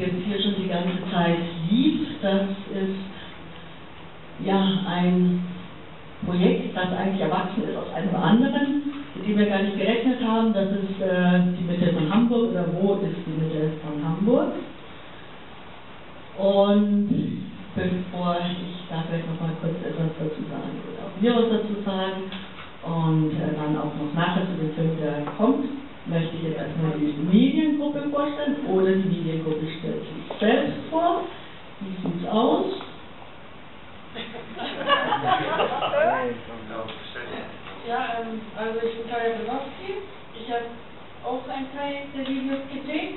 Jetzt hier schon die ganze Zeit lief, das ist ja ein Projekt, das eigentlich erwachsen ist aus einem anderen, mit dem wir gar nicht gerechnet haben. Das ist äh, die Mitte von Hamburg oder wo ist die Mitte von Hamburg. Und bevor ich da vielleicht noch mal kurz etwas dazu sagen oder auch wir was dazu sagen und äh, dann auch noch nachher zu dem Film, der kommt, möchte ich jetzt erstmal die Mediengruppe vorstellen oder die Mediengruppe stellt sich selbst vor. Wie sieht's aus? Ja, ähm, also ich bin Kaya Belowski. Ich habe auch einen Teil der Videos gedreht.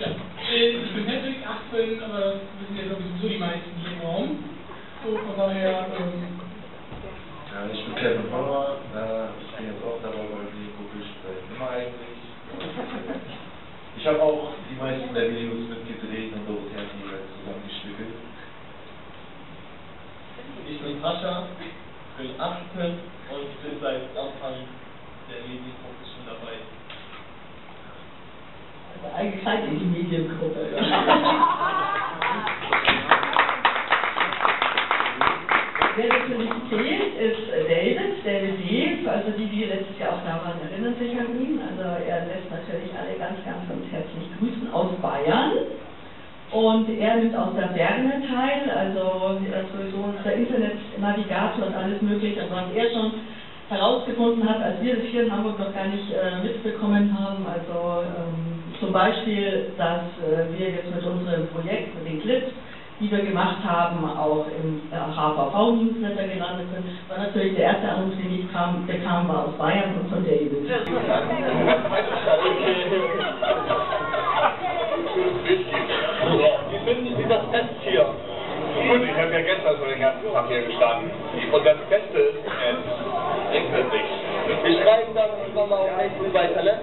Ja, äh, ich bin Patrick, 18, aber das wissen ja sowieso die meisten hier im Raum. So, von daher, ähm, Ja, ich bin Kevin Pommer, äh, ich bin jetzt auch dabei bei Videogruppe seit immer eigentlich. Ich habe auch die meisten der Videos mitgedreht und Dorothea hat die halt zusammengestückelt. Ich bin Sascha, bin 18 und bin seit Anfang der Mediengruppe schon dabei. Also eigentlich seid ihr die Mediengruppe. Wer natürlich fehlt, ist David, David Deep. Also die, die letztes Jahr auch da waren, erinnern sich an ihn. Also er lässt natürlich alle ganz, ganz, ganz herzlich grüßen aus Bayern. Und er nimmt aus der Ferne teil, also er ist sowieso unser Internetnavigator und alles mögliche. Und was er schon herausgefunden hat, als wir das hier in Hamburg noch gar nicht äh, mitbekommen haben, also ähm, zum Beispiel, dass äh, wir jetzt mit unserem Projekt, mit den Clips, die wir gemacht haben, auch im äh, HVV-Newsletter gelandet sind, war natürlich der erste Anruf, den ich kam, der kam, war aus Bayern und von David. Wie finden Sie das Fest hier? Gut, ich habe ja gestern schon den ganzen Tag hier gestanden. Und das Beste sallallahu alayhi wa sallam.